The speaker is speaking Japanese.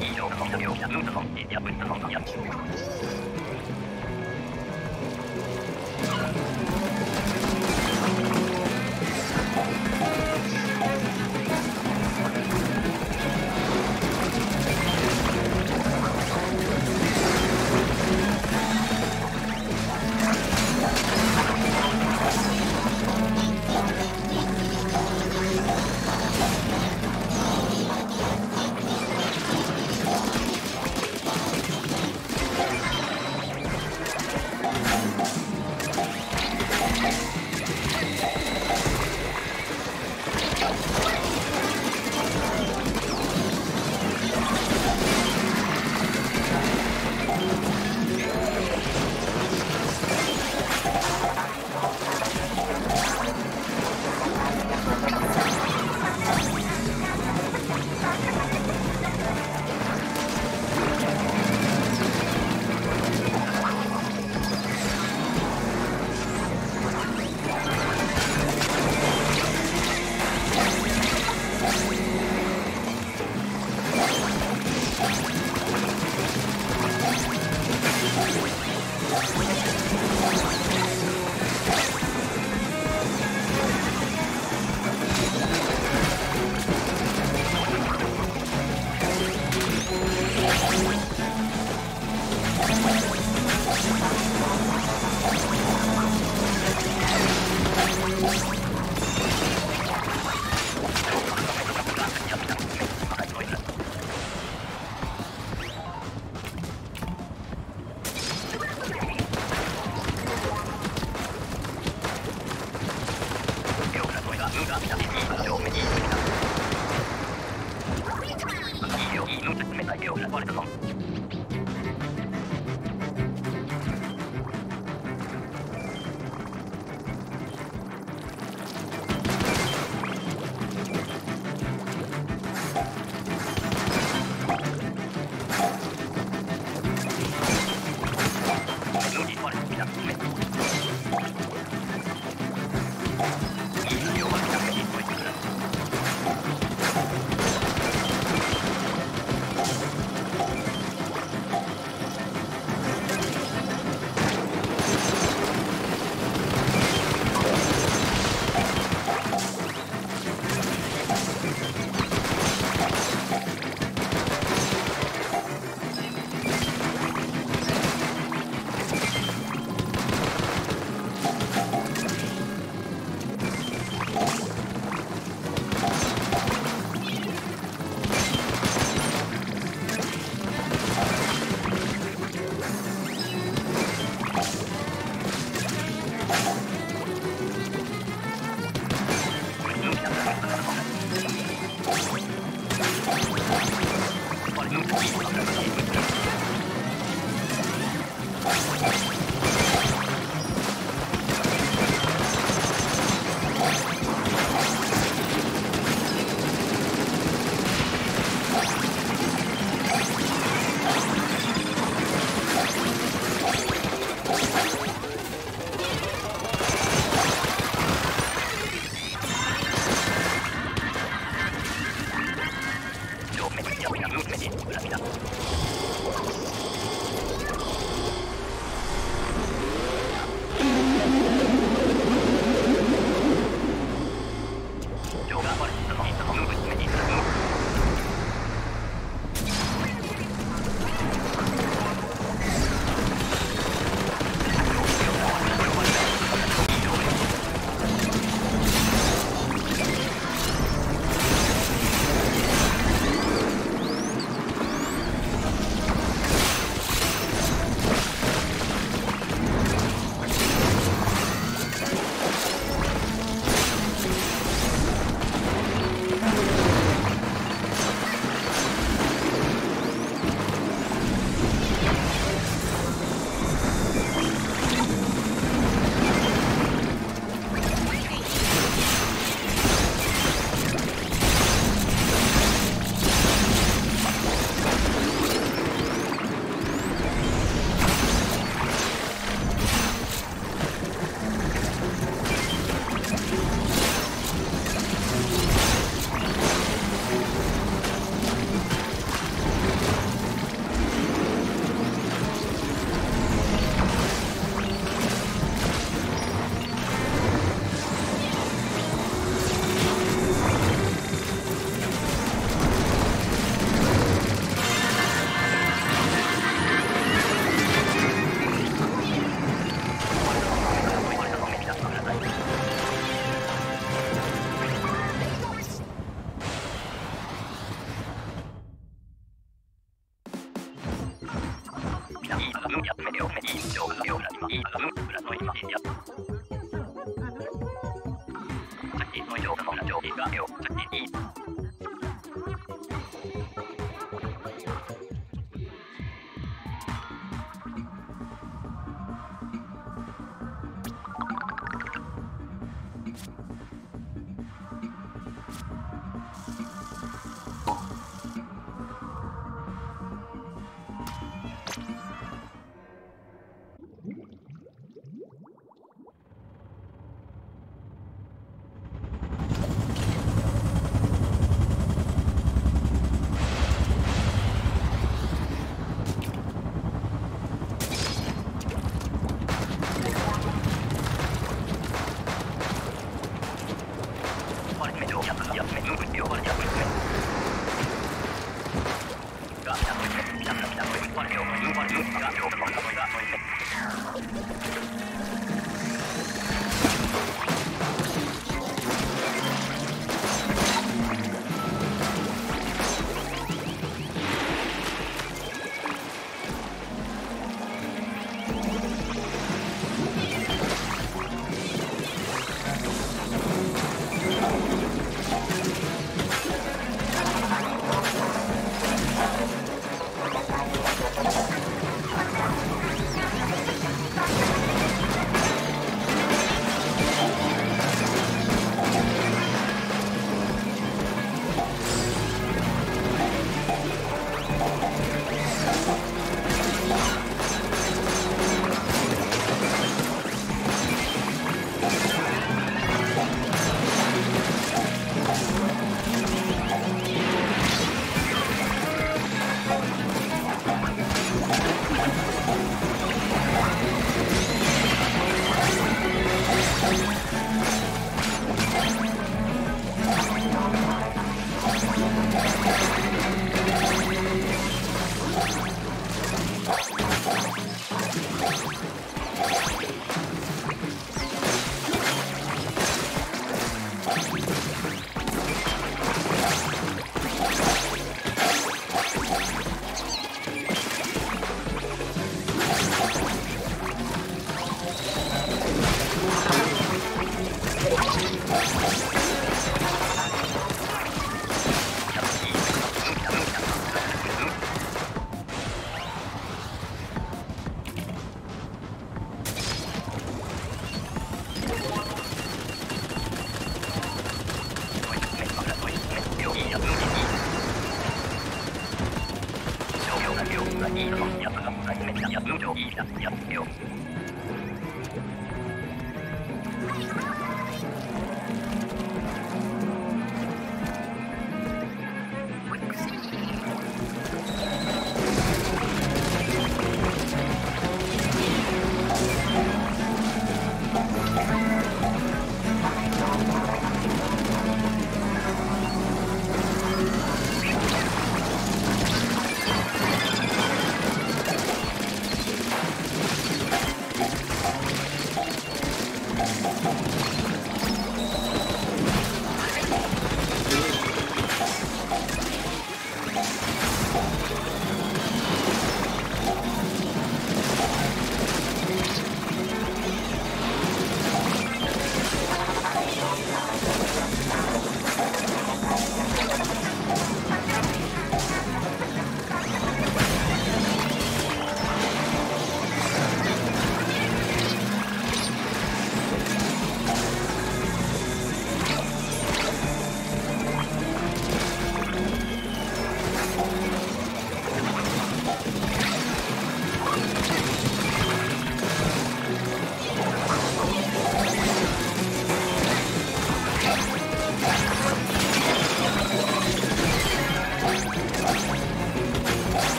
一楼的房间没有，屋子房，今天屋子？いいよ、いいよ、冷たい手をされたぞ。